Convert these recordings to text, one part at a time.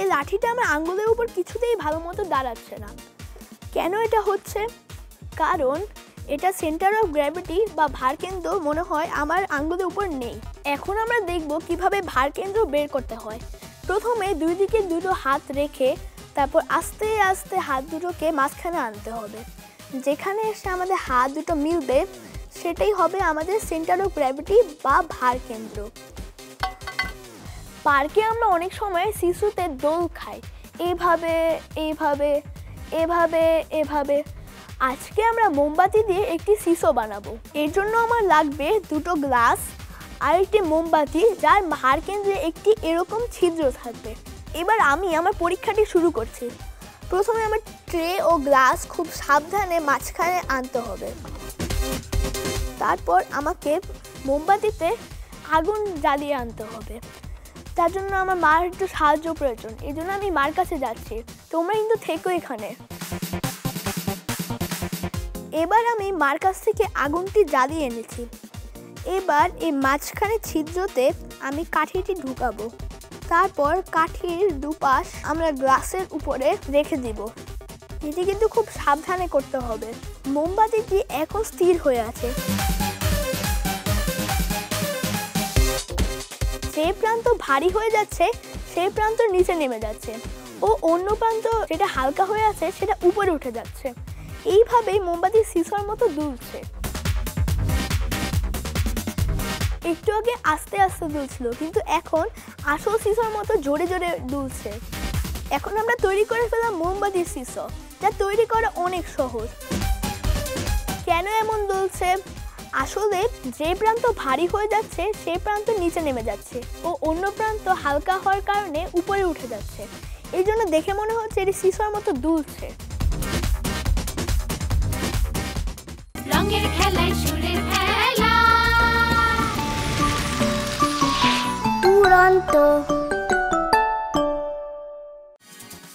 এই লাঠিটা আমার আঙ্গুলের উপর কিছুতেই ভালো মতো দাঁড়াচ্ছে না। কেন এটা হচ্ছে? কারণ এটা সেন্টার অফ গ্র্যাভিটি বা ভারকেন্দ্র মনে হয় আমার আঙ্গুলের উপর নেই। এখন আমরা দেখব কীভাবে ভারকেন্দ্র বের করতে হয়। প্রথমে দুই দিকে দুটো হাত রেখে তারপর আস্তে আস্তে হাত দুটোকে মাঝখানে আনতে হবে। যেখানে এসে আমাদের হাত দুটো মিলবে, সেটাই হবে আমাদের সেন্টার অফ গ্র্যাভিটি বা ভারকেন্দ্র পার্কে আমরা অনেক সময় শিশুতে দোল খাই। এইভাবে এইভাবে এভাবে এভাবে। আজকে আমরা মোমবাতি দিয়ে একটি শিশো বানাবো। এর জন্য আমার লাগবে দুটো গ্লাস আর একটি মোমবাতি, যার হার কেন্দ্রে একটি এরকম ছিদ্র থাকবে। এবার আমি আমার পরীক্ষাটি শুরু করছি। প্রথমে আমার ট্রে ও গ্লাস খুব সাবধানে মাঝখানে আনতে হবে। তারপর আমাকে মোমবাতিতে আগুন জ্বালিয়ে আনতে হবে। তার জন্য আমার মার একটু সাহায্য প্রয়োজন। এই জন্য আমি মার কাছে যাচ্ছি। তোমরা কিন্তু থেকো এখানে। এবার আমি মার কাছ থেকে আগুনটি জ্বালিয়ে এনেছি। এবার এই মাঝখানে ছিদ্রতে আমি কাঠিটি ঢুকাবো। তারপর কাঠির দুপাশ আমরা গ্লাসের উপরে রেখে দিব। এটি কিন্তু খুব সাবধানে করতে হবে। মোমবাতিটি এখন স্থির হয়ে আছে। যে প্রান্ত ভারী হয়ে যাচ্ছে সেই প্রান্ত নিচে নেমে যাচ্ছে ও অন্য প্রান্ত যেটা হালকা হয়ে আছে, সেটা উপরে উঠে যাচ্ছে। এইভাবেই মোমবাতি সিসর মতো দুলছে। একটু আগে আস্তে আস্তে দুলছিল, কিন্তু এখন আসল সিসর মতো জোরে জোরে দুলছে। এখন আমরা তৈরি করে ফেলাম মোমবাতির সিসো, যা তৈরি করা অনেক সহজ। কেন এমন দুলছে? আসলে যে প্রান্ত ভারী হয়ে যাচ্ছে সেই প্রান্ত নিচে নেমে যাচ্ছে ও অন্য প্রান্ত হালকা হওয়ার কারণে উপরে উঠে যাচ্ছে। এই জন্য দেখে মনে হচ্ছে এটি সিসোর মতো দুলছে। রঙের খেলায় সুরের খেলা। দুরন্ত।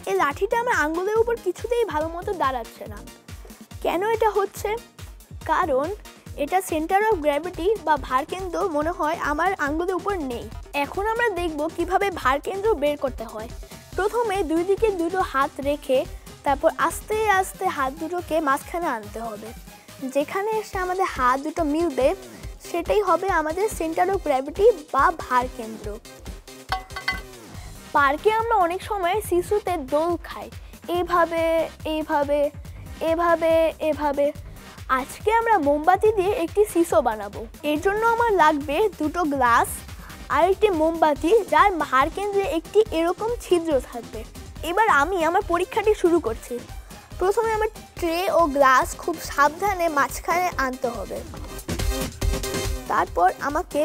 এই লাঠিটা আমার আঙ্গুলের উপর কিছুতেই ভালো মতো দাঁড়াচ্ছে না। কেন এটা হচ্ছে? কারণ এটা সেন্টার অফ গ্র্যাভিটি বা ভারকেন্দ্র মনে হয় আমার আঙ্গুলের উপর নেই। এখন আমরা দেখব কীভাবে ভারকেন্দ্র বের করতে হয়। প্রথমে দুই দিকে দুটো হাত রেখে তারপর আস্তে আস্তে হাত দুটোকে মাঝখানে আনতে হবে। যেখানে এসে আমাদের হাত দুটো মিলবে, সেটাই হবে আমাদের সেন্টার অফ গ্র্যাভিটি বা ভারকেন্দ্র পার্কে আমরা অনেক সময় শিশুতে দোল খাই। এইভাবে এইভাবে এভাবে এভাবে। আজকে আমরা মোমবাতি দিয়ে একটি শিশো বানাবো। এর জন্য আমার লাগবে দুটো গ্লাস আর একটি মোমবাতি, যার হার কেন্দ্রে একটি এরকম ছিদ্র থাকবে। এবার আমি আমার পরীক্ষাটি শুরু করছি। প্রথমে আমার ট্রে ও গ্লাস খুব সাবধানে মাঝখানে আনতে হবে। তারপর আমাকে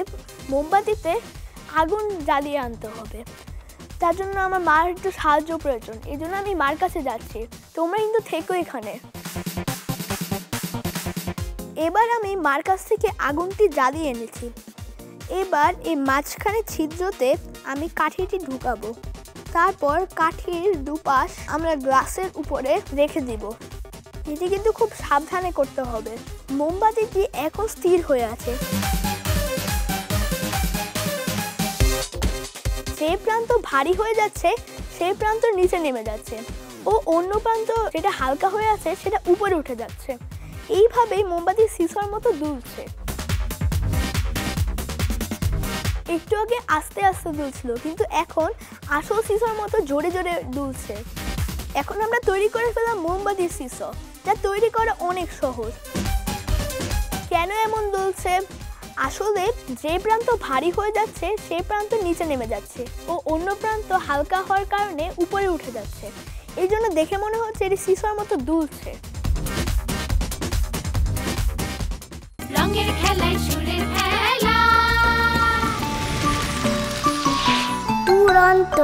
মোমবাতিতে আগুন জ্বালিয়ে আনতে হবে। তার জন্য আমার মার একটু সাহায্য প্রয়োজন। এই জন্য আমি মার কাছে যাচ্ছি। তোমরা কিন্তু থেকো এখানে। এবার আমি মার কাছ থেকে আগুনটি জ্বালিয়ে এনেছি। এবার এই মাঝখানে ছিদ্রতে আমি কাঠিটি ঢুকাবো। তারপর কাঠির দুপাশ আমরা গ্লাসের উপরে রেখে দিব। এটি কিন্তু খুব সাবধানে করতে হবে। মোমবাতিটি এখন স্থির হয়ে আছে। যে প্রান্ত ভারী হয়ে যাচ্ছে, সেই প্রান্ত নিচে নেমে যাচ্ছে। ও অন্য প্রান্ত যেটা হালকা হয়ে আছে, সেটা উপরে উঠে যাচ্ছে। এইভাবেই মোমবাতি সিসর মতো দুলছে। একটু আগে আস্তে আস্তে দুলছিল, কিন্তু এখন আসল সিসর মতো জোরে জোরে দুলছে। এখন আমরা তৈরি করে ফেলাম মোমবাতির সিসো, যা তৈরি করা অনেক সহজ। কেন এমন দুলছে? আসলে যে প্রান্ত ভারী হয়ে যাচ্ছে সেই প্রান্ত নিচে নেমে যাচ্ছে ও অন্য প্রান্ত হালকা হওয়ার কারণে উপরে উঠে যাচ্ছে। এই জন্য দেখে মনে হচ্ছে এটি সিসোর মতো দুলছে। দুরন্ত